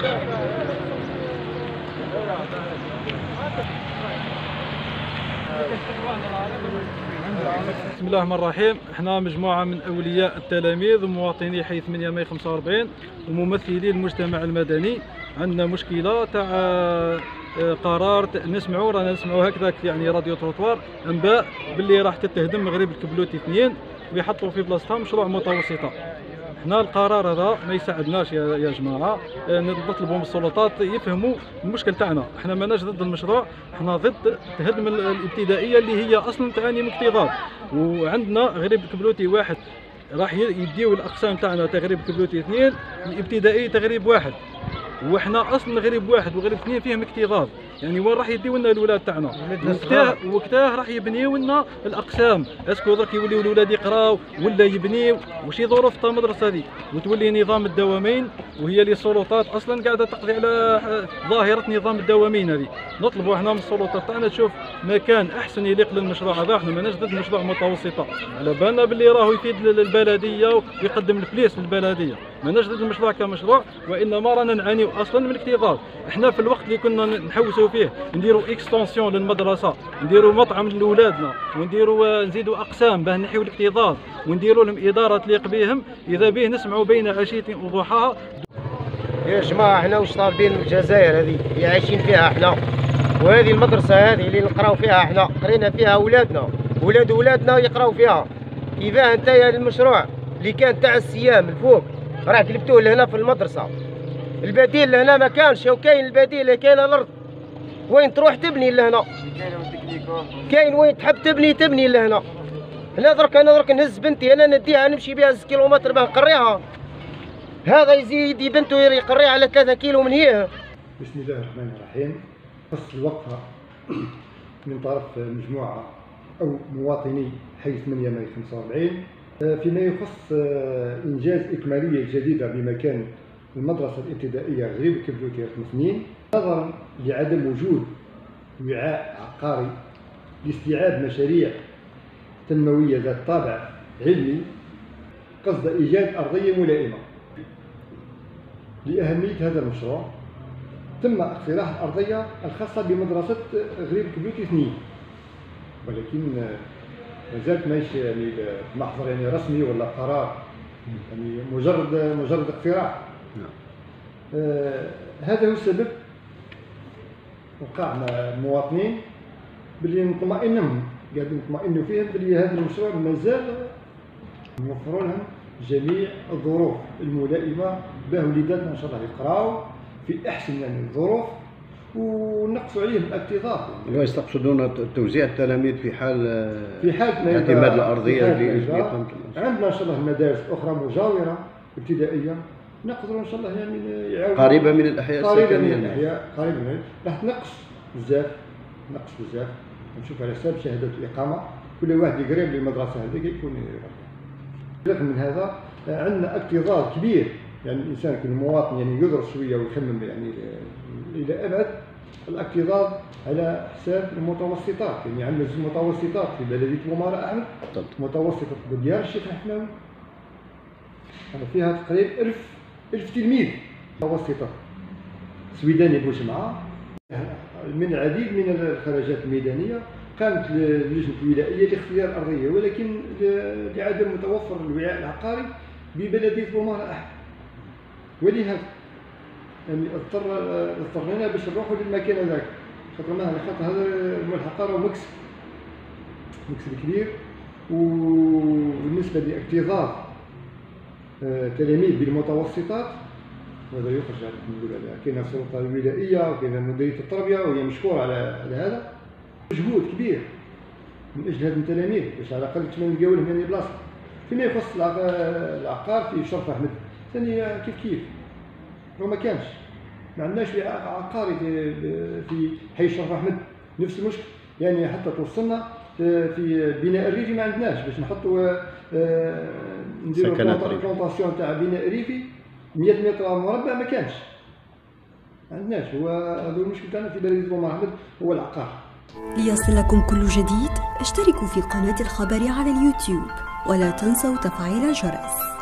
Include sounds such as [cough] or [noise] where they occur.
بسم الله الرحمن الرحيم. إحنا مجموعة من أولياء التلاميذ ومواطني حي 8 ماي 45 وممثلي المجتمع المدني. عندنا مشكلة تاع آه، قرار نسمعوا رانا نسمعوا هكذاك يعني radio trottoir. أنباء باللي راح تتهدم غريب كبلوتي اثنين. ويحطوا في بلاصتها مشروع متوسطة. إحنا القرار هذا ما يساعدناش يا, جماعة. آه، نطلبوا من السلطات يفهموا المشكل تاعنا. إحنا ماناش ضد المشروع إحنا ضد تهدم الابتدائية اللي هي أصلا تعاني من اكتظاظ وعندنا غريب كبلوتي واحد. راح يديو الأقسام تاعنا تاع غريب كبلوتي اثنين الابتدائي تاع غريب واحد. وحنا أصلا غريب واحد وغريب اثنين فيهم اكتظاظ يعني وين راح يديو لنا الاولاد تاعنا؟ وقتاه وقتاه راح يبنيو لنا الأقسام. est-ce que درك يوليو الاولاد يقراو ولا يبنيو وشي ظروف تاع المدرسة هذه. وتولي نظام الدوامين وهي اللي السلطات أصلا قاعدة تقضي على ظاهرة نظام الدوامين هذه. نطلبوا إحنا من السلطات تاعنا تشوف مكان أحسن يليق للمشروع هذا. إحنا ماناش ضد مشروع متوسطة. على بالنا باللي راهو يفيد البلدية ويقدم الفليس للبلدية. ماناش ضد المشروع كمشروع وإنما رانا نعانيو أصلا من الاكتظاظ إحنا في الوقت اللي كنا نحوسوا فيه. نديروا extension للمدرسة نديروا مطعم لاولادنا ونديروا نزيدوا أقسام باه ننحيوا الاكتظاظ ونديروا لهم إدارة تليق بهم إذا به نسمعوا بين عشية وضحاها. يا جماعة إحنا واش طالبين الجزائر هذه؟ اللي عايشين فيها إحنا وهذه المدرسة هذه اللي نقراو فيها إحنا قرينا فيها اولادنا ولاد اولادنا يقراو فيها. كيفاه أنت المشروع اللي كان تاع السيام الفوق راه قلبتوه لهنا في المدرسة. البديل لهنا ما كانش وكاين البديل كاين الأرض. وين تروح تبني لهنا كاين وين تحب تبني تبني لهنا هنا. درك أنا درك نهز بنتي أنا نديها نمشي بها 6 كيلومتر باه نقريها. هذا يزيد بنته يقريها على 3 كيلو من هي. بسم الله الرحمن الرحيم. فصل الوقفة [clears throat] من طرف مجموعة أو مواطني حي 8 ماي 45 فيما يخص إنجاز إكمالية جديدة بمكان المدرسة الابتدائية كبلوتي رقم اثنين نظرا لعدم وجود وعاء عقاري لاستيعاب مشاريع تنموية ذات طابع علمي قصد إيجاد أرضية ملائمة. لأهمية هذا المشروع تم اقتراح الأرضية الخاصة بمدرسة غريب كبلوتي اثنين ولكن مازالت ماهيش يعني محضر يعني رسمي ولا قرار يعني مجرد مجرد اقتراح. نعم. آه هذا هو السبب وقع مع المواطنين باللي نطمئنهم قاعدين نطمئنوا فيهم باللي هذا المشروع مازال نوفروا لهم جميع الظروف الملائمة باه وليداتنا إن شاء الله يقراوا في أحسن يعني الظروف ونقصوا عليهم الاكتظاظ يعني يستقصدون توزيع التلاميذ في حال في حال اعتماد الأرضية اللي عندنا إن شاء الله مدارس أخرى مجاورة ابتدائية نقدروا إن شاء الله يعني يعاودوا قريبة من الأحياء قريبة من الأحياء قريبة من راح تنقص بزاف نقص بزاف. نشوف على حساب شهادة الإقامة. كل واحد يقرب للمدرسه هذيك يكون رغم من هذا. عندنا اكتظاظ كبير. يعني الإنسان كمواطن يعني يدرس شوية ويخمم يعني إلى أبعد. الاكتظاظ على حساب المتوسطات. يعني عندنا زوج متوسطات في بلديه بومارة أحمد. متوسطة بديار الشيخ الحفناوي فيها تقريبا 1000 1000 تلميذ؟ متوسطه سويداني بوجمعه من العديد من الخرجات الميدانية قامت اللجنه الولائية لاختيار الارضيه ولكن لعدم متوفر الوعاء العقاري ببلديه بومارة احمد ولهذا يعني اضطر اضطرينا باش نروحوا للمكان هذاك. خاطر ما خاطر هذا الملحق راه مكسب. مكسب كبير. وبالنسبة لاكتظاظ تلاميذ بالمتوسطات وهذا يخرج نقول عليها كاين السلطة الولائية وكاين مديريه التربية وهي مشكورة على على هذا. مجهود كبير من أجل هذه التلاميذ باش على الأقل نلقاو لهم يعني بلاصه فيما يخص العقار في شرف أحمد. ثاني كيف كيف؟ ما كانش. ما عندناش عقار في حي شرف أحمد. نفس المشكل. يعني حتى توصلنا في بناء الريفي ما عندناش باش نحطوا آه، نديروا plantation تاع بناء ريفي 100 متر مربع ما كانش. ما عندناش. هو هذا المشكل تاعنا في بلدية بومهرة أحمد هو العقار. ليصلكم كل جديد اشتركوا في قناة الخبر على اليوتيوب ولا تنسوا تفعيل الجرس.